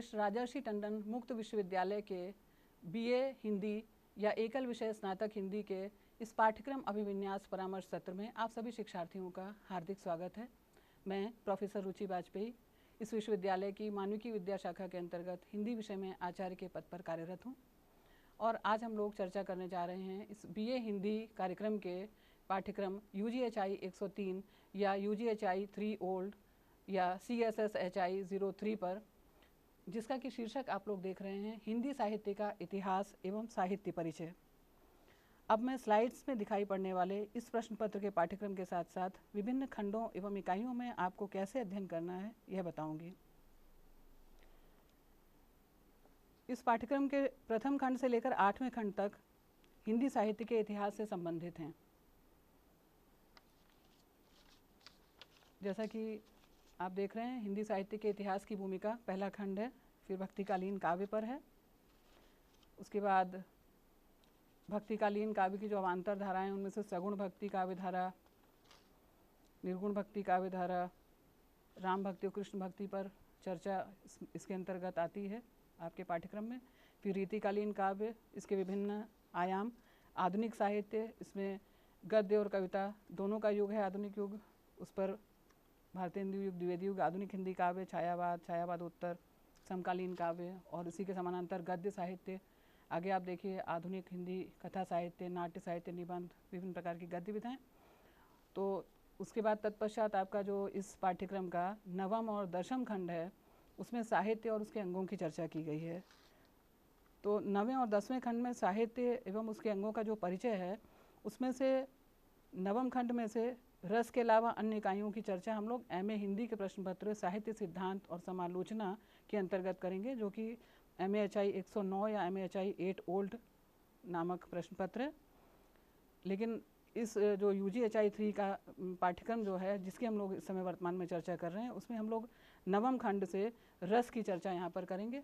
प्रदेश राजर्षि टंडन मुक्त विश्वविद्यालय के बीए हिंदी या एकल विषय स्नातक हिंदी के इस पाठ्यक्रम अभिविन्यास परामर्श सत्र में आप सभी शिक्षार्थियों का हार्दिक स्वागत है। मैं प्रोफेसर रुचि वाजपेयी इस विश्वविद्यालय की मानविकी विद्या शाखा के अंतर्गत हिंदी विषय में आचार्य के पद पर कार्यरत हूँ और आज हम लोग चर्चा करने जा रहे हैं इस बीए हिंदी कार्यक्रम के पाठ्यक्रम यू जी एच आई एक सौ तीन या U G H I three old या C S S H I zero three पर जिसका कि शीर्षक आप लोग देख रहे हैं, हिंदी साहित्य का इतिहास एवं साहित्य परिचय। अब मैं स्लाइड्स में दिखाई पड़ने वाले इस प्रश्न पत्र के पाठ्यक्रम के साथ साथ विभिन्न खंडों एवं इकाइयों में आपको कैसे अध्ययन करना है, यह बताऊँगी। इस पाठ्यक्रम के प्रथम खंड से लेकर आठवें खंड तक हिंदी साहित्य के इतिहास से संबंधित हैं। जैसा कि आप देख रहे हैं, हिंदी साहित्य के इतिहास की भूमिका पहला खंड है। फिर भक्तिकालीन काव्य पर है। उसके बाद भक्तिकालीन काव्य की जो अवान्तर धाराएँ उनमें से सगुण भक्ति काव्य धारा निर्गुण भक्ति काव्य धारा राम भक्ति और कृष्ण भक्ति पर चर्चा इस, इसके अंतर्गत आती है आपके पाठ्यक्रम में। फिर रीतिकालीन काव्य इसके विभिन्न आयाम आधुनिक साहित्य इसमें गद्य और कविता दोनों का युग है आधुनिक युग। उस पर भारतीय हिंदी युग द्विवेदी युग आधुनिक हिंदी काव्य छायावाद छायावाद उत्तर समकालीन काव्य और इसी के समानांतर गद्य साहित्य। आगे आप देखिए आधुनिक हिंदी कथा साहित्य, नाट्य साहित्य, निबंध, विभिन्न प्रकार की गद्य विधाएँ तो उसके बाद तत्पश्चात आपका जो इस पाठ्यक्रम का नवम और दशम खंड है, उसमें साहित्य और उसके अंगों की चर्चा की गई है। तो नवें और दसवें खंड में साहित्य एवं उसके अंगों का जो परिचय है, उसमें से नवम खंड में से रस के अलावा अन्य इकाइयों की चर्चा हम लोग एमए हिंदी के प्रश्न पत्र साहित्य सिद्धांत और समालोचना के अंतर्गत करेंगे, जो कि एम एच आई एक सौ नौ या M H I eight old नामक प्रश्न पत्र लेकिन इस, जो U G H I three का पाठ्यक्रम जो है, जिसकी हम लोग इस समय वर्तमान में चर्चा कर रहे हैं, उसमें हम लोग नवम खंड से रस की चर्चा यहाँ पर करेंगे।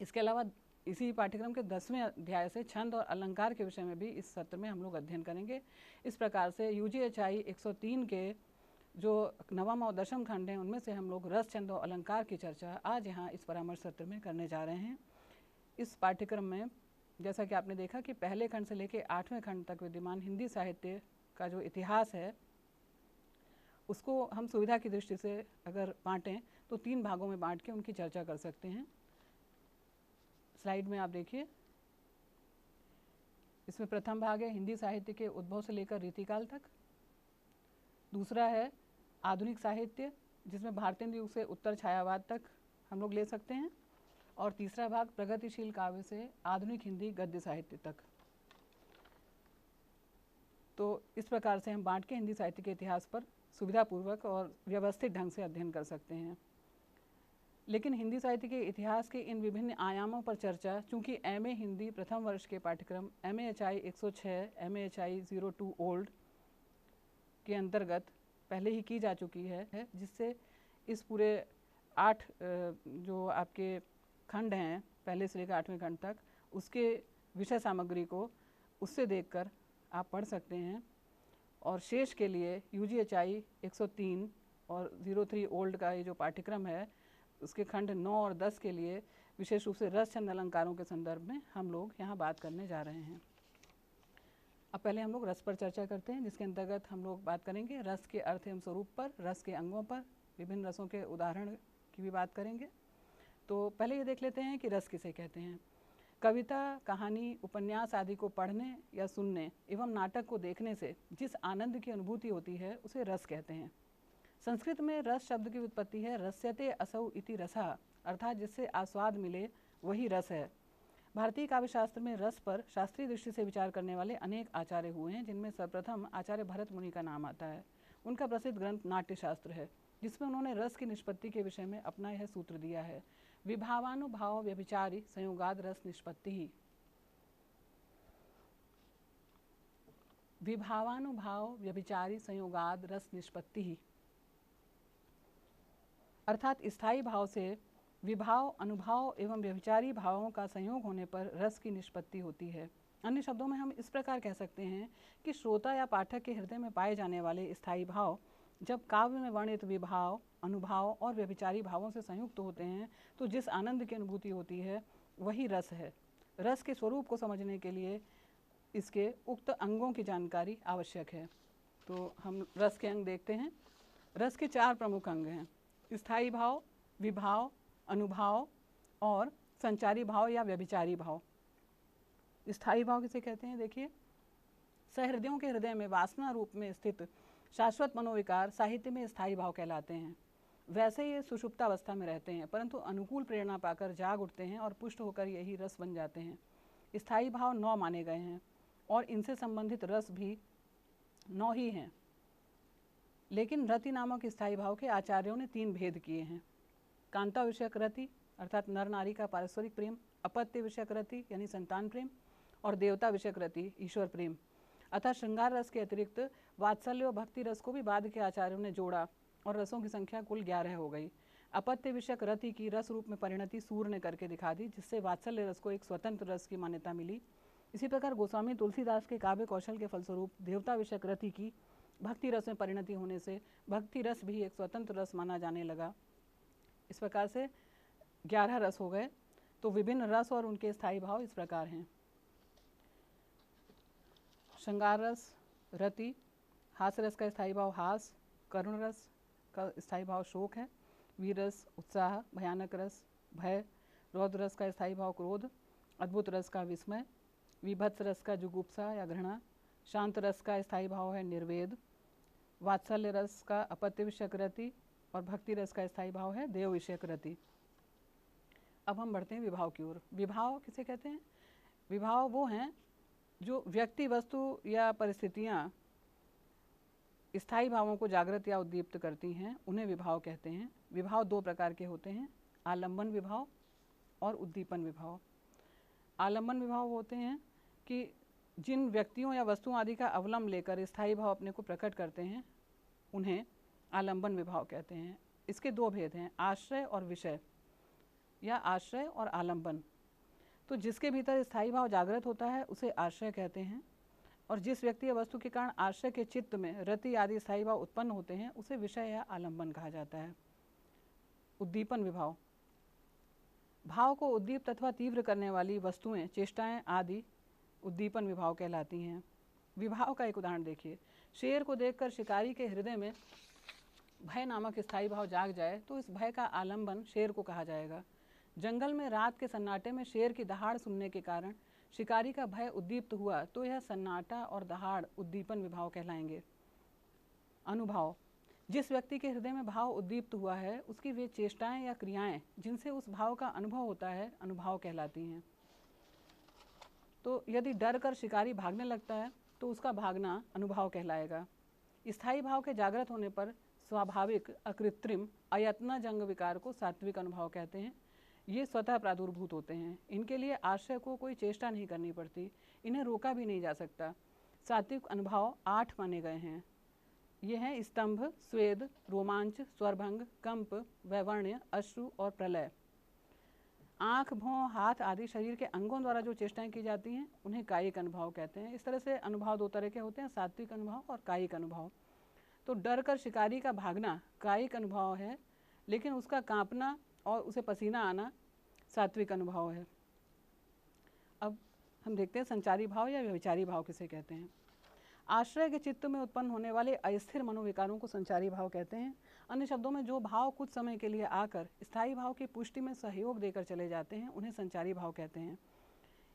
इसके अलावा इसी पाठ्यक्रम के दसवें अध्याय से छंद और अलंकार के विषय में भी इस सत्र में हम लोग अध्ययन करेंगे। इस प्रकार से यू जी एच आई एक सौ तीन के जो नवम और दशम खंड हैं, उनमें से हम लोग रस, छंद और अलंकार की चर्चा आज यहाँ इस परामर्श सत्र में करने जा रहे हैं। इस पाठ्यक्रम में, जैसा कि आपने देखा कि पहले खंड से लेकर आठवें खंड तक विद्यमान हिंदी साहित्य का जो इतिहास है, उसको हम सुविधा की दृष्टि से अगर बांटें तो तीन भागों में बांट के उनकी चर्चा कर सकते हैं। स्लाइड में आप देखिए। इसमें प्रथम भाग है हिंदी साहित्य के उद्भव से लेकर रीतिकाल तक। दूसरा है आधुनिक साहित्य, जिसमें भारतीय युग से उत्तर छायावाद तक हम लोग ले सकते हैं। और तीसरा भाग प्रगतिशील काव्य से आधुनिक हिंदी गद्य साहित्य तक। तो इस प्रकार से हम बांट के हिंदी साहित्य के इतिहास पर सुविधापूर्वक और व्यवस्थित ढंग से अध्ययन कर सकते हैं। लेकिन हिंदी साहित्य के इतिहास के इन विभिन्न आयामों पर चर्चा चूँकि एम ए हिंदी प्रथम वर्ष के पाठ्यक्रम एम एच आई एक सौ छः M H I zero two old के अंतर्गत पहले ही की जा चुकी है, है जिससे इस पूरे आठ जो आपके खंड हैं पहले से लेकर आठवें खंड तक उसके विषय सामग्री को उससे देखकर आप पढ़ सकते हैं। और शेष के लिए यू जी एच आई एक सौ तीन और ज़ीरो थ्री ओल्ड का ये जो पाठ्यक्रम है उसके खंड नौ और दस के लिए विशेष रूप से रस छंद अलंकारों के संदर्भ में हम लोग यहाँ बात करने जा रहे हैं। अब पहले हम लोग रस पर चर्चा करते हैं, जिसके अंतर्गत हम लोग बात करेंगे रस के अर्थ एवं स्वरूप पर, रस के अंगों पर, विभिन्न रसों के उदाहरण की भी बात करेंगे। तो पहले ये देख लेते हैं कि रस किसे कहते हैं। कविता, कहानी, उपन्यास आदि को पढ़ने या सुनने एवं नाटक को देखने से जिस आनंद की अनुभूति होती है, उसे रस कहते हैं। संस्कृत में रस शब्द की उत्पत्ति है रस्यते असौ इति रसा, अर्थात जिससे आस्वाद मिले, वही रस है। भारतीय काव्यशास्त्र में रस पर शास्त्रीय दृष्टि से विचार करने वाले अनेक आचार्य हुए हैं, जिनमें सर्वप्रथम आचार्य भरत मुनि का नाम आता है। उनका प्रसिद्ध ग्रंथ नाट्यशास्त्र है, जिसमें उन्होंने रस की निष्पत्ति के विषय में अपना यह सूत्र दिया है, विभावानुभाव व्यभिचारी संयोगाद रस निष्पत्ति। ही विभावानुभाव व्यभिचारी संयोगाद रस निष्पत्ति। ही अर्थात स्थायी भाव से विभाव, अनुभाव एवं व्यभिचारी भावों का संयोग होने पर रस की निष्पत्ति होती है। अन्य शब्दों में हम इस प्रकार कह सकते हैं कि श्रोता या पाठक के हृदय में पाए जाने वाले स्थायी भाव, जब काव्य में वर्णित विभाव, अनुभाव और व्यभिचारी भावों से संयुक्त होते हैं तो जिस आनंद की अनुभूति होती है, वही रस है। रस के स्वरूप को समझने के लिए इसके उक्त अंगों की जानकारी आवश्यक है। तो हम रस के अंग देखते हैं। रस के चार प्रमुख अंग हैं। स्थायी भाव, विभाव, अनुभाव और संचारी भाव या व्यभिचारी भाव। स्थायी भाव किसे कहते हैं? देखिए, सहृदयों के हृदय में वासना रूप में स्थित शाश्वत मनोविकार साहित्य में स्थायी भाव कहलाते हैं। वैसे ये सुषुप्तावस्था में रहते हैं, परंतु अनुकूल प्रेरणा पाकर जाग उठते हैं और पुष्ट होकर यही रस बन जाते हैं। स्थायी भाव नौ माने गए हैं और इनसे संबंधित रस भी नौ ही हैं। लेकिन रति नामक स्थायी भाव के आचार्यों ने तीन भेद किए हैं। कांता विषयक रति, अर्थात नर नारी का पारस्परिक प्रेम, अपत्य विषयक रति, यानी संतान प्रेम, और देवता विषयक रति, ईश्वर प्रेम। अतः श्रृंगार रस के अतिरिक्त वात्सल्य और भक्ति रस को भी बाद के आचार्यों ने जोड़ा, और रसों की संख्या कुल ग्यारह हो गई। अपत्य विषयक रति की रस रूप में परिणति सूर्य ने करके दिखा दी, जिससे वात्सल्य रस को एक स्वतंत्र रस की मान्यता मिली। इसी प्रकार गोस्वामी तुलसीदास के काव्य कौशल के फलस्वरूप देवता विषयक रति की भक्ति रस में परिणति होने से भक्ति रस भी एक स्वतंत्र रस माना जाने लगा। इस प्रकार से ग्यारह रस हो गए तो विभिन्न रस और उनके स्थायी भाव इस प्रकार हैं। श्रृंगार रस, रति हास रस का स्थायी भाव हास, करुण रस का स्थायी भाव शोक है, वीर रस, उत्साह, भयानक रस, भय, रौद्र रस का स्थायी भाव क्रोध, अद्भुत रस का विस्मय, विभत्स रस का जुगुप्सा या घृणा, शांत रस का स्थायी भाव है निर्वेद वात्सल्य रस का अपत्य विषयक रति और भक्ति रस का स्थायी भाव है देव विषयक रति। अब हम बढ़ते हैं विभाव की ओर। विभाव किसे कहते हैं? विभाव वो हैं जो व्यक्ति, वस्तु या परिस्थितियाँ, स्थायी भावों को जागृत या उद्दीप्त करती हैं, उन्हें विभाव कहते हैं। विभाव दो प्रकार के होते हैं, आलंबन विभाव और उद्दीपन विभाव। आलंबन विभाव होते हैं कि जिन व्यक्तियों या वस्तुओं आदि का अवलंब लेकर स्थायी भाव अपने को प्रकट करते हैं, उन्हें आलंबन विभाव कहते हैं। इसके दो भेद हैं, आश्रय और विषय, या आश्रय और आलंबन। तो जिसके भीतर स्थायी भाव जागृत होता है, उसे आश्रय कहते हैं। और जिस व्यक्ति या वस्तु के कारण आश्रय के चित्त में रति आदि स्थायी भाव उत्पन्न होते हैं, उसे विषय या आलंबन कहा जाता है। उद्दीपन विभाव। भाव को उद्दीप्त अथवा तीव्र करने वाली वस्तुएँ, चेष्टाएँ आदि उद्दीपन विभाव कहलाती हैं। विभाव का एक उदाहरण देखिए। शेर को देखकर शिकारी के हृदय में भय नामक स्थायी भाव जाग जाए तो इस भय का आलंबन शेर को कहा जाएगा। जंगल में रात के सन्नाटे में शेर की दहाड़ सुनने के कारण शिकारी का भय उद्दीप्त हुआ तो यह सन्नाटा और दहाड़ उद्दीपन विभाव कहलाएँगे। अनुभव। जिस व्यक्ति के हृदय में भाव उद्दीप्त हुआ है, उसकी वे चेष्टाएँ या क्रियाएँ, जिनसे उस भाव का अनुभव होता है, अनुभव कहलाती हैं। तो यदि डर कर शिकारी भागने लगता है तो उसका भागना अनुभव कहलाएगा। स्थायी भाव के जागृत होने पर स्वाभाविक अकृत्रिम अयत्न जंग विकार को सात्विक अनुभव कहते हैं। ये स्वतः प्रादुर्भूत होते हैं। इनके लिए आश्रय को कोई चेष्टा नहीं करनी पड़ती। इन्हें रोका भी नहीं जा सकता। सात्विक अनुभव आठ माने गए हैं। ये हैं स्तंभ, स्वेद, रोमांच, स्वरभंग, कंप, वैवर्ण्य, अश्रु और प्रलय। आँख, भों, हाथ आदि शरीर के अंगों द्वारा जो चेष्टाएँ की जाती हैं, उन्हें कायिक अनुभव कहते हैं। इस तरह से अनुभव दो तरह के होते हैं, सात्विक अनुभव और कायिक अनुभव। तो डर कर शिकारी का भागना कायिक अनुभव है, लेकिन उसका कांपना और उसे पसीना आना सात्विक अनुभव है। अब हम देखते हैं संचारी भाव या व्यविचारी भाव किसे कहते हैं। आश्रय के चित्त में उत्पन्न होने वाले अस्थिर मनोविकारों को संचारी भाव कहते हैं। अन्य शब्दों में जो भाव कुछ समय के लिए आकर स्थायी भाव की पुष्टि में सहयोग देकर चले जाते हैं, उन्हें संचारी भाव कहते हैं।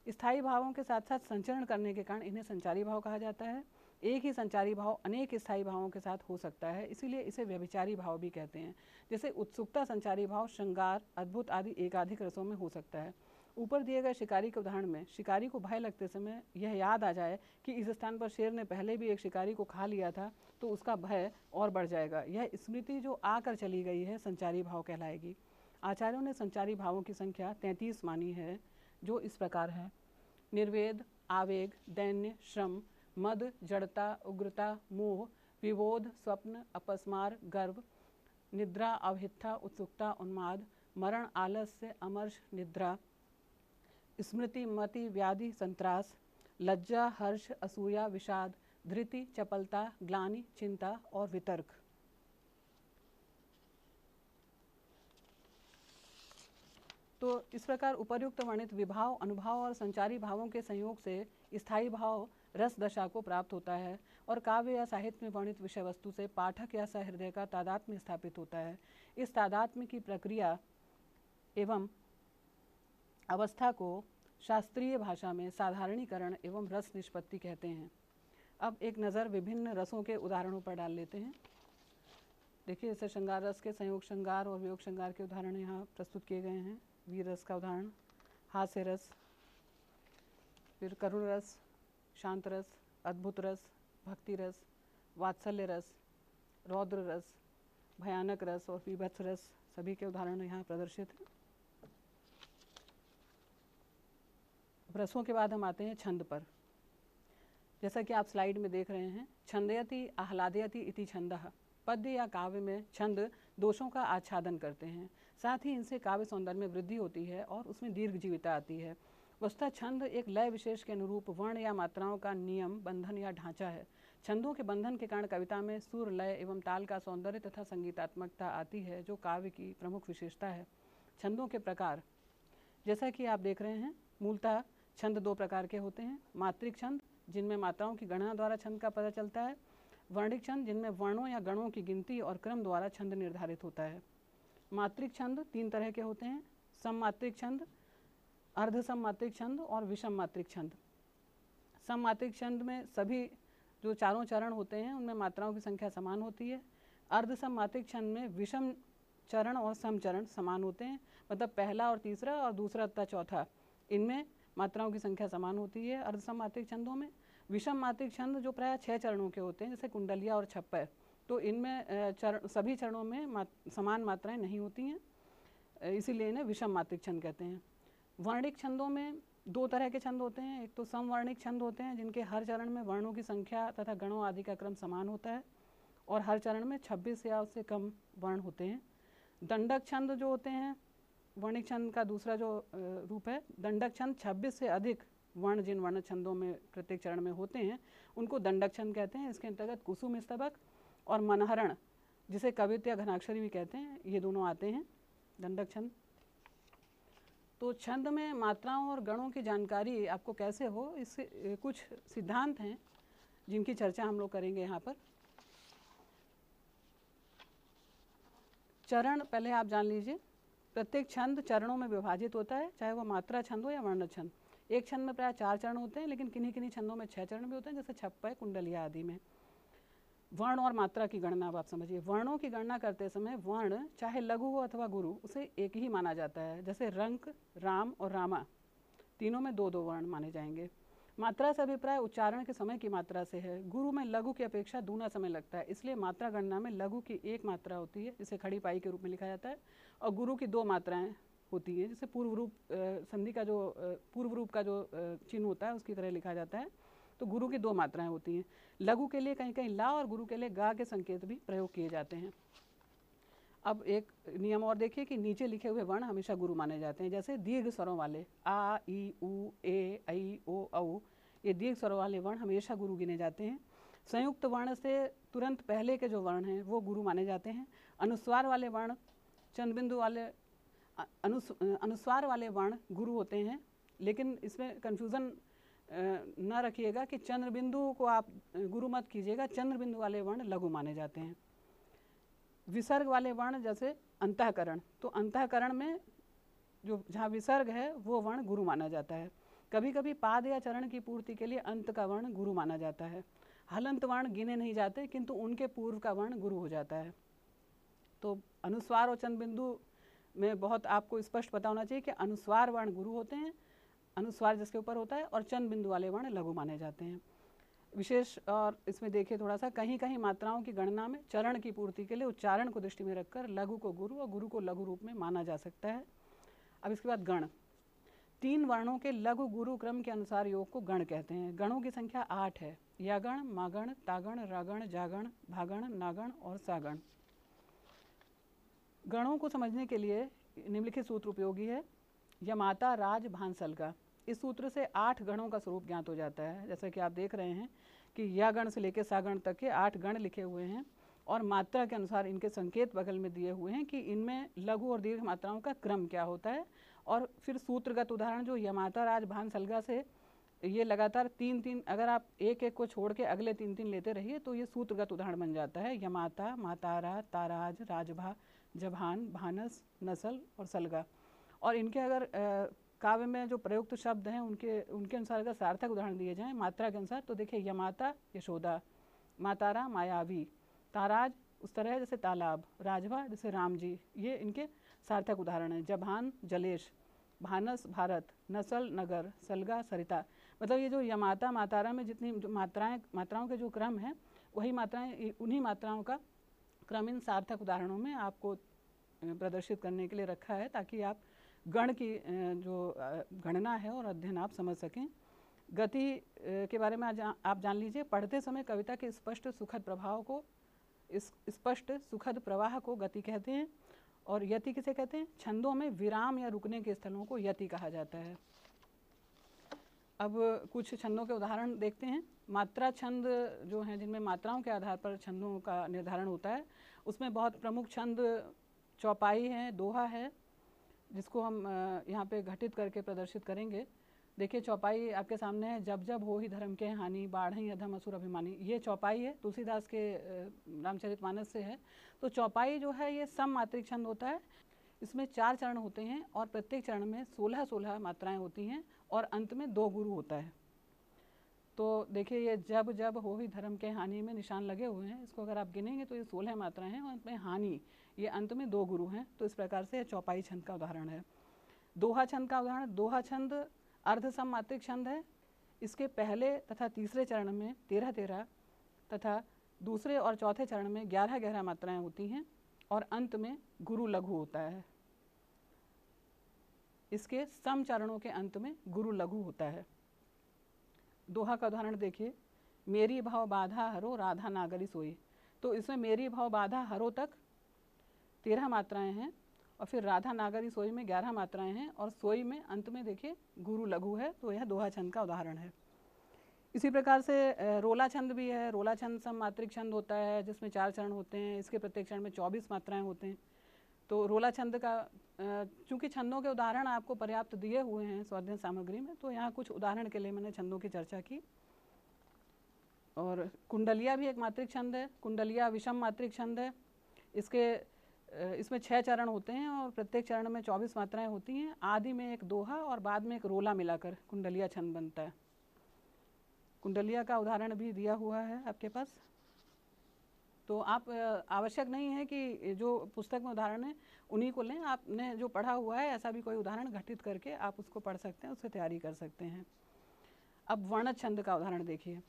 स्थायी भावों के साथ साथ संचरण करने के कारण इन्हें संचारी भाव कहा जाता है। एक ही संचारी भाव अनेक स्थायी भावों के साथ हो सकता है, इसीलिए इसे व्यभिचारी भाव भी कहते हैं। जैसे उत्सुकता संचारी भाव, श्रृंगार, अद्भुत आदि एकाधिक रसों में हो सकता है। ऊपर दिए गए शिकारी के उदाहरण में, शिकारी को भय लगते समय यह याद आ जाए कि इस स्थान पर शेर ने पहले भी एक शिकारी को खा लिया था तो उसका भय और बढ़ जाएगा। यह स्मृति जो आकर चली गई है, संचारी भाव कहलाएगी। आचार्यों ने संचारी भावों की संख्या तैंतीस मानी है, जो इस प्रकार है। निर्वेद, आवेग, दैन्य, श्रम, मद, जड़ता, उग्रता, मोह, विबोध, स्वप्न, अपस्मार, गर्व, निद्रा, अवहित्था, उत्सुकता, उन्माद, मरण, आलस्य, अमर्ष, निद्रा स्मृति, मति, व्याधि, संतरास, लज्जा, हर्ष, असूया, विषाद, धृति, चपलता, ग्लानि, चिंता और वितर्क। तो इस प्रकार उपर्युक्त वर्णित विभाव, अनुभाव और संचारी भावों के संयोग से स्थायी भाव रस दशा को प्राप्त होता है और काव्य या साहित्य में वर्णित विषय वस्तु से पाठक या सहृदय का तादात्म्य स्थापित होता है। इस तादात्म्य की प्रक्रिया एवं अवस्था को शास्त्रीय भाषा में साधारणीकरण एवं रस निष्पत्ति कहते हैं। अब एक नज़र विभिन्न रसों के उदाहरणों पर डाल लेते हैं। देखिए, जैसे श्रृंगार रस के संयोग श्रृंगार और वियोग श्रृंगार के उदाहरण यहाँ प्रस्तुत किए गए हैं। वीर रस का उदाहरण, हास्य रस, फिर करुण रस, शांत रस, अद्भुत रस, भक्ति रस, वात्सल्य रस, रौद्र रस, भयानक रस और विभत्स रस सभी के उदाहरण यहाँ प्रदर्शित हैं। रसों के बाद हम आते हैं छंद पर। जैसा कि आप स्लाइड में देख रहे हैं, छंदयति आह्लादयति इति छंद। पद्य या काव्य में छंद दोषों का आच्छादन करते हैं। साथ ही इनसे काव्य सौंदर्य में वृद्धि होती है और उसमें दीर्घ जीविता आती है। वस्तुतः छंद एक लय विशेष के अनुरूप वर्ण या मात्राओं का नियम, बंधन या ढांचा है। छंदों के बंधन के कारण कविता में सुर, लय एवं ताल का सौंदर्य तथा संगीतात्मकता आती है, जो काव्य की प्रमुख विशेषता है। छंदों के प्रकार। जैसा कि आप देख रहे हैं, मूलतः छंद दो प्रकार के होते हैं, मात्रिक छंद, जिनमें मात्राओं की गणना द्वारा छंद का पता चलता है, वर्णिक छंद, जिनमें वर्णों या गणों की गिनती और क्रम द्वारा छंद निर्धारित होता है। मात्रिक छंद तीन तरह के होते हैं, सममात्रिक छंद अर्ध सममात्रिक छंद और विषम मात्रिक छंद। सममात्रिक छंद में सभी जो चारों चरण होते हैं, उनमें मात्राओं की संख्या समान होती है। अर्ध सममात्रिक छंद में विषम चरण और समचरण समान होते हैं मतलब पहला और तीसरा और दूसरा तथा चौथा। इनमें मात्राओं की संख्या समान होती है। अर्ध सममात्रिक छंदों में विषम मात्रिक छंद जो प्राय छः चरणों के होते हैं जैसे कुंडलिया और छप्पर। तो इनमें चरण सभी चरणों में मात, समान मात्राएँ नहीं होती हैं। इसीलिए इन्हें विषम मात्रिक छंद कहते हैं। वर्णिक छंदों में दो तरह के छंद होते हैं। एक तो समवर्णिक छंद होते हैं जिनके हर चरण में वर्णों की संख्या तथा गणों आदि का क्रम समान होता है और हर चरण में 26 या उससे कम वर्ण होते हैं। दंडक छंद जो होते हैं वर्णिक छंद का दूसरा जो रूप है दंडक छंद 26 से अधिक वर्ण जिन वर्ण छंदों में प्रत्येक चरण में होते हैं, उनको दंडक छंद कहते हैं। इसके अंतर्गत कुसुम स्तबक और मनहरण, जिसे कवित्व या घनाक्षरी भी कहते हैं, ये दोनों आते हैं दंडक छंद तो छंद में मात्राओं और गणों की जानकारी आपको कैसे हो इससे कुछ सिद्धांत हैं, जिनकी चर्चा हम लोग करेंगे यहाँ पर। चरण पहले आप जान लीजिए। प्रत्येक छंद चरणों में विभाजित होता है, चाहे वो मात्रा छंद हो या वर्ण छंद। एक छंद में प्राय चार चरण होते हैं, लेकिन किन्हीं किन्हीं छंदों में छह चरण भी होते हैं, जैसे छप्पय कुंडलिया आदि में। वर्ण और मात्रा की गणना आप समझिए। वर्णों की गणना करते समय वर्ण, चाहे लघु हो अथवा गुरु, उसे एक ही माना जाता है, जैसे रंक, राम और रामा। तीनों में दो दो वर्ण माने जाएँगे। मात्रा से अभिप्राय उच्चारण के समय की मात्रा से है। गुरु में लघु की अपेक्षा दूना समय लगता है, इसलिए मात्रा गणना में लघु की एक मात्रा होती है, जिसे खड़ी पाई के रूप में लिखा जाता है, और गुरु की दो मात्राएँ होती हैं, जैसे पूर्व रूप संधि का जो पूर्व रूप का जो चिन्ह होता है, उसकी तरह लिखा जाता है। तो गुरु की दो मात्राएँ होती हैं। लघु के लिए कहीं कहीं ला और गुरु के लिए गा के संकेत भी प्रयोग किए जाते हैं। अब एक नियम और देखिए कि नीचे लिखे हुए वर्ण हमेशा गुरु माने जाते हैं जैसे दीर्घ स्वरों वाले आ ई उ ए ऐ ओ औ ये दीर्घ स्वरों वाले वर्ण हमेशा गुरु गिने जाते हैं। संयुक्त वर्ण से तुरंत पहले के जो वर्ण हैं वो गुरु माने जाते हैं। अनुस्वार वाले वर्ण चंद्रबिंदु वाले अनुस, अनुस्वार वाले वर्ण गुरु होते हैं लेकिन इसमें कन्फ्यूज़न न रखिएगा कि चंद्र बिंदु को आप गुरु मत कीजिएगा चंद्र बिंदु वाले वर्ण लघु माने जाते हैं। विसर्ग वाले वर्ण जैसे अंतकरण। तो अंतकरण में जो जहाँ विसर्ग है, वो वर्ण गुरु माना जाता है। कभी कभी पाद या चरण की पूर्ति के लिए अंत का वर्ण गुरु माना जाता है। हलंत वर्ण गिने नहीं जाते, किंतु उनके पूर्व का वर्ण गुरु हो जाता है। तो अनुस्वार और चंद बिंदु में बहुत आपको स्पष्ट पता होना चाहिए कि अनुस्वार वर्ण गुरु होते हैं, अनुस्वार जिसके ऊपर होता है, और चंद बिंदु वाले वर्ण लघु माने जाते हैं। विशेष और इसमें देखिए थोड़ा सा कहीं कहीं मात्राओं की गणना में चरण की पूर्ति के लिए उच्चारण को दृष्टि में रखकर लघु को गुरु और गुरु को लघु रूप में माना जा सकता है। अब इसके बाद गण। तीन वर्णों के लघु गुरु क्रम के अनुसार योग को गण कहते हैं। गणों की संख्या आठ है। यागण, मागण, तागण, रागण, जागण, भागण, नागण और सागण। गणों को समझने के लिए निम्नलिखित सूत्र उपयोगी है। यमाता राज भांसल का। इस सूत्र से आठ गणों का स्वरूप ज्ञात हो जाता है। जैसे कि आप देख रहे हैं कि यह गण से लेकर सागण तक के आठ गण लिखे हुए हैं और मात्रा के अनुसार इनके संकेत बगल में दिए हुए हैं कि इनमें लघु और दीर्घ मात्राओं का क्रम क्या होता है। और फिर सूत्रगत उदाहरण जो यमाता राज भान सलगा से ये लगातार तीन तीन, अगर आप एक एक को छोड़ के अगले तीन तीन लेते रहिए तो ये सूत्रगत उदाहरण बन जाता है। यमाता, मातारा, ताराज, राजभा, जभान, भानस, नसल और सलगा। और इनके अगर काव्य में जो प्रयुक्त शब्द हैं, उनके उनके अनुसार अगर सार्थक उदाहरण दिए जाएँ, मात्रा के अनुसार। तो देखिए यमाता यशोदा, मातारा, मायावी, ताराज, उस तरह जैसे तालाब राजभा जैसे राम जी ये इनके सार्थक उदाहरण हैं। जभान, जलेश, भानस, भारत, नसल, नगर, सलगा, सरिता। मतलब ये जो यमाता, मातारा में जितनी मात्राएँ, मात्राओं के जो क्रम हैं, वही मात्राएँ उन्हीं मात्राओं का क्रम इन सार्थक उदाहरणों में आपको प्रदर्शित करने के लिए रखा है, ताकि आप गण की जो गणना है और अध्ययन आप समझ सकें। गति के बारे में आज आप जान लीजिए। पढ़ते समय कविता के स्पष्ट सुखद प्रभाव को, इस, स्पष्ट सुखद प्रवाह को गति कहते हैं और यति किसे कहते हैं? छंदों में विराम या रुकने के स्थलों को यति कहा जाता है। अब कुछ छंदों के उदाहरण देखते हैं। मात्रा छंद जो हैं, जिनमें मात्राओं के आधार पर छंदों का निर्धारण होता है, उसमें बहुत प्रमुख छंद चौपाई है, दोहा है जिसको हम यहाँ पे घटित करके प्रदर्शित करेंगे। देखिए, चौपाई आपके सामने है। जब जब हो ही धर्म के हानि, बाढ़ ही अधम असुर अभिमानी। ये चौपाई है, तुलसीदास के रामचरित मानस से है। तो चौपाई जो है, ये सम मात्रिक छंद होता है। इसमें चार चरण होते हैं और प्रत्येक चरण में सोलह सोलह मात्राएँ होती हैं और अंत में दो गुरु होता है। तो देखिए, ये जब जब हो ही धर्म के हानि में निशान लगे हुए हैं, इसको अगर आप गिनेंगे तो ये सोलह मात्राएँ हैं और अंत में हानि ये अंत में दो गुरु हैं तो इस प्रकार से चौपाई छंद का उदाहरण है। दोहा छंद का उदाहरण, दोहा छंद अर्ध मात्रिक छंद है। इसके पहले तथा तीसरे चरण में तेरह तेरह तथा दूसरे और चौथे चरण में ग्यारह ग्यारह मात्राएँ होती हैं और अंत में गुरु लघु होता है। इसके सम चरणों के अंत में गुरु लघु होता है। दोहा का उदाहरण देखिए। मेरी भाव बाधा हरो, राधा नागरी सोई। तो इसमें मेरी भाव बाधा हरो तक तेरह मात्राएँ हैं और फिर राधा नागरी सोई में ग्यारह मात्राएँ हैं और सोई में अंत में देखिए गुरु लघु है तो यह दोहा छंद का उदाहरण है। इसी प्रकार से रोला छंद भी है, रोला छंद सम मात्रिक छंद होता है, जिसमें चार चरण होते हैं, इसके प्रत्येक चरण में चौबीस मात्राएँ होते हैं। तो रोला छंद का चूँकि छंदों के उदाहरण आपको पर्याप्त दिए हुए हैं स्वाध्ययन सामग्री में तो यहाँ कुछ उदाहरण के लिए मैंने छंदों की चर्चा की। और कुंडलिया भी एक मात्रिक छंद है, कुंडलिया विषम मात्रिक छंद है, इसके इसमें छह चरण होते हैं और प्रत्येक चरण में चौबीस मात्राएँ होती हैं। आदि में एक दोहा और बाद में एक रोला मिलाकर कुंडलिया छंद बनता है। कुंडलिया का उदाहरण भी दिया हुआ है आपके पास? तो आप आवश्यक नहीं है कि जो पुस्तक में उदाहरण है, उन्हीं को लें। आपने जो पढ़ा हुआ है, ऐसा भी कोई उदाहरण घटित करके आप उसको पढ़ सकते हैं उससे तैयारी कर सकते हैं। अब वर्ण छंद का उदाहरण देखिए।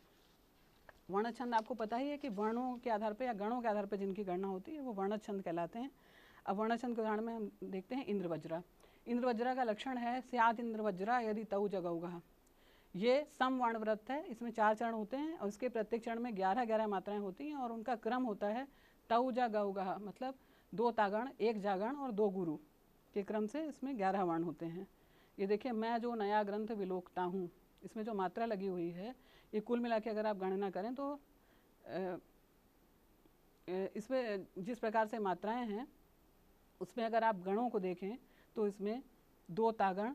वर्ण छंद आपको पता ही है कि वर्णों के आधार पर या गणों के आधार पर जिनकी गणना होती है, वो वर्ण छंद कहलाते हैं। अब वर्ण छंद के उदाहरण में हम देखते हैं इंद्रवज्रा। इंद्रवज्रा का लक्षण है स्याद इंद्रवज्रा यदि तऊ जगऊगा ये सम वर्ण व्रत है, इसमें चार चरण होते हैं और इसके प्रत्येक चरण में ग्यारह ग्यारह मात्राएँ होती हैं और उनका क्रम होता है तऊ जा गऊगा मतलब दो तागण, एक जागरण और दो गुरु के क्रम से इसमें ग्यारह वर्ण होते हैं। ये देखिए, मैं जो नया ग्रंथ विलोकता हूँ, इसमें जो मात्रा लगी हुई है ये कुल मिला के अगर आप गणना करें तो इसमें जिस प्रकार से मात्राएँ हैं, उसमें अगर आप गणों को देखें तो इसमें दो तागण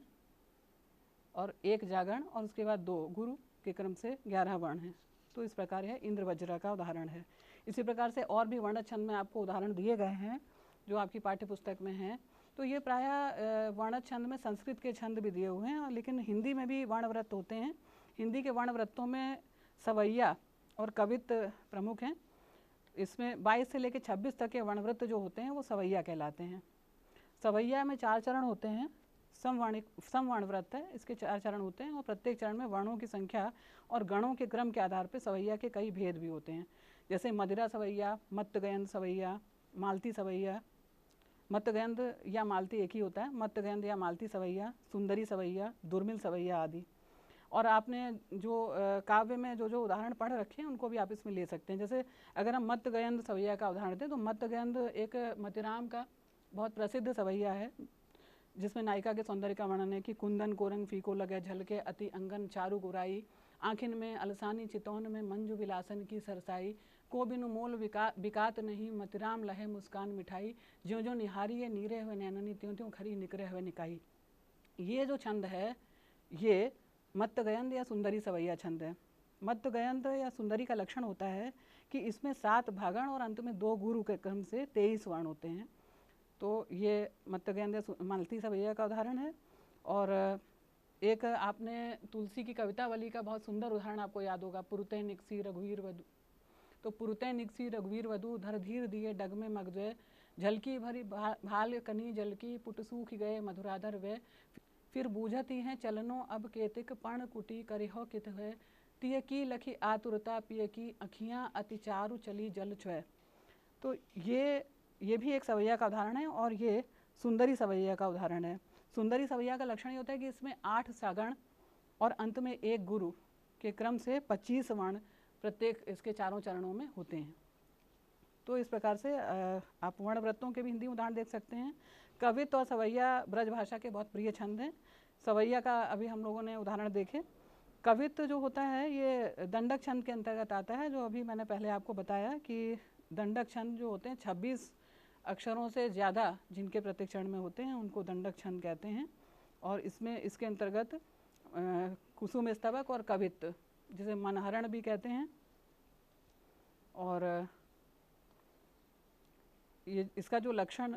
और एक जागरण और उसके बाद दो गुरु के क्रम से ग्यारह वर्ण हैं। तो इस प्रकार यह इंद्र वज्रा का उदाहरण है। इसी प्रकार से और भी वर्ण छंद में आपको उदाहरण दिए गए हैं, जो आपकी पाठ्य पुस्तक में हैं। तो ये प्रायः वर्ण छंद में संस्कृत के छंद भी दिए हुए हैं, लेकिन हिंदी में भी वर्णव्रत होते हैं। हिंदी के वर्णव्रतों में सवैया और कवित प्रमुख हैं। इसमें 22 से लेकर 26 तक के वर्णव्रत जो होते हैं, वो सवैया कहलाते हैं। सवैया में चार चरण होते हैं। समवर्णिक समवर्ण व्रत है, इसके चार चरण होते हैं और प्रत्येक चरण में वर्णों की संख्या और गणों के क्रम के आधार पर सवैया के कई भेद भी होते हैं। जैसे मदिरा सवैया मत्तगयंद सवैया, मालती सवैया। मत्तगयंद या मालती एक ही होता है। मत्तगयंद या मालती सवैया, सुंदरी सवैया, दुर्मिल सवैया आदि। और आपने जो काव्य में जो जो उदाहरण पढ़ रखे हैं, उनको भी आप इसमें ले सकते हैं। जैसे अगर हम मत गयंद सवैया का उदाहरण दें तो मत गयंद एक मतिराम का बहुत प्रसिद्ध सवैया है, जिसमें नायिका के सौंदर्य का वर्णन है कि कुंदन कोरंग फीको लगे झलके, अति अंगन चारू गुराई, आखिन में अलसानी चितौन में मंजू विलासन की सरसाई को बिनु मोल विका, बिकात नहीं, मतिराम लहे मुस्कान मिठाई ज्यो ज्यो निहारी है नीरे हुए नैननी त्यों त्यों खरी निकरे हुए निकाई। ये जो छंद है, ये मत्त गयंद या सुंदरी सवैया छंद है। मत्त गयंद या सुंदरी का लक्षण होता है कि इसमें सात भागण और अंत में दो गुरु के क्रम से तेईस वर्ण होते हैं। तो ये मत्त गयंद या मालती सवैया का उदाहरण है और एक आपने तुलसी की कवितावली का बहुत सुंदर उदाहरण आपको याद होगा, पुरते निकसी रघुवीर वधु। तो पुरते निकसी रघुवीर वधु, धर धीर दिए डग में मगजय झलकी भरी भाल कनी जलकी पुट सूख गए मधुराधर वे। फिर बूझती हैं, चलनो, अब केतिक पर्ण कुटी करिहो कित है तिय की लखी आतुरता पिय की अखियाँ, अति चारु चली जल छुए। तो ये ये भी एक सवैया का उदाहरण है और ये सुंदरी सवैया का उदाहरण है। सुंदरी सवैया का लक्षण ये होता है कि इसमें आठ सागण और अंत में एक गुरु के क्रम से पच्चीस वर्ण प्रत्येक इसके चारों चरणों में होते हैं। तो इस प्रकार से आप वर्ण व्रतों के भी हिंदी उदाहरण देख सकते हैं। कवित्व और सवैया ब्रज भाषा के बहुत प्रिय छंद हैं। सवैया का अभी हम लोगों ने उदाहरण देखे। कवित्व जो होता है, ये दंडक छंद के अंतर्गत आता है, जो अभी मैंने पहले आपको बताया कि दंडक छंद जो होते हैं, छब्बीस अक्षरों से ज़्यादा जिनके प्रत्येक चरण में होते हैं, उनको दंडक छंद कहते हैं। और इसमें, इसके अंतर्गत कुसुम स्तबक और कवित्व जिसे मनहरण भी कहते हैं। और ये, इसका जो लक्षण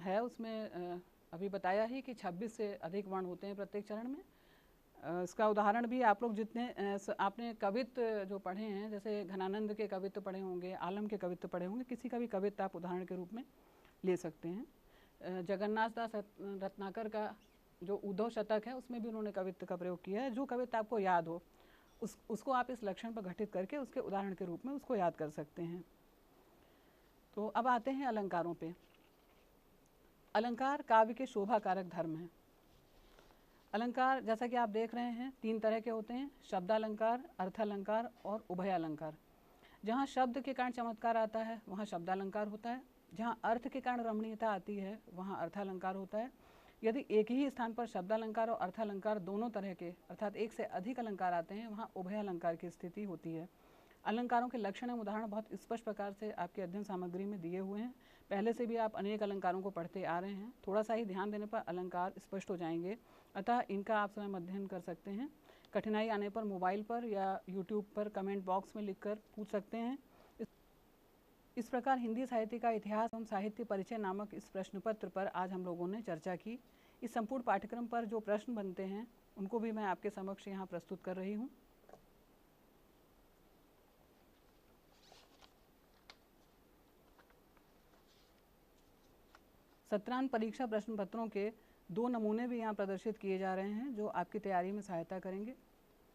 है उसमें अभी बताया ही कि 26 से अधिक वर्ण होते हैं प्रत्येक चरण में। इसका उदाहरण भी आप लोग जितने आपने कवित्व जो पढ़े हैं, जैसे घनानंद के कवित्व पढ़े होंगे, आलम के कवित्व पढ़े होंगे, किसी का भी कवित्व आप उदाहरण के रूप में ले सकते हैं। जगन्नाथ दास रत्नाकर का जो उद्धव शतक है, उसमें भी उन्होंने कवित्व का प्रयोग किया है। जो कवित्व आपको याद हो, उस, उसको आप इस लक्षण पर घटित करके उसके उदाहरण के रूप में उसको याद कर सकते हैं। तो अब आते हैं अलंकारों पे। अलंकार काव्य के शोभा कारक धर्म है। अलंकार, जैसा कि आप देख रहे हैं, तीन तरह के होते हैं शब्द शब्दालंकार, अर्थालंकार और उभय अलंकार जहाँ शब्द के कारण चमत्कार आता है, वहाँ शब्दालंकार होता है। जहाँ अर्थ के कारण रमणीयता आती है, वहाँ अर्थालंकार होता है। यदि एक ही स्थान पर शब्दालंकार और अर्थालंकार दोनों तरह के, अर्थात एक से अधिक अलंकार आते हैं, वहाँ उभय अलंकार की स्थिति होती है। अलंकारों के लक्षण एवं उदाहरण बहुत स्पष्ट प्रकार से आपके अध्ययन सामग्री में दिए हुए हैं। पहले से भी आप अनेक अलंकारों को पढ़ते आ रहे हैं। थोड़ा सा ही ध्यान देने पर अलंकार स्पष्ट हो जाएँगे। अतः इनका आप स्वयं अध्ययन कर सकते हैं। कठिनाई आने पर मोबाइल पर या यूट्यूब पर कमेंट बॉक्स में लिखकर पूछ सकते हैं। इस प्रकार हिंदी साहित्य का इतिहास एवं साहित्य परिचय नामक इस प्रश्न पत्र पर आज हम लोगों ने चर्चा की। इस संपूर्ण पाठ्यक्रम पर जो प्रश्न बनते हैं, उनको भी मैं आपके समक्ष यहाँ प्रस्तुत कर रही हूँ। सत्रांत परीक्षा प्रश्न पत्रों के दो नमूने भी यहाँ प्रदर्शित किए जा रहे हैं, जो आपकी तैयारी में सहायता करेंगे।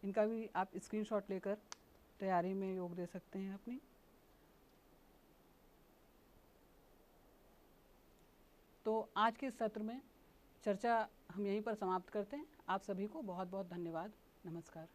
इनका भी आप स्क्रीनशॉट लेकर तैयारी में योग दे सकते हैं अपनी। तो आज के सत्र में चर्चा हम यहीं पर समाप्त करते हैं। आप सभी को बहुत बहुत धन्यवाद। नमस्कार।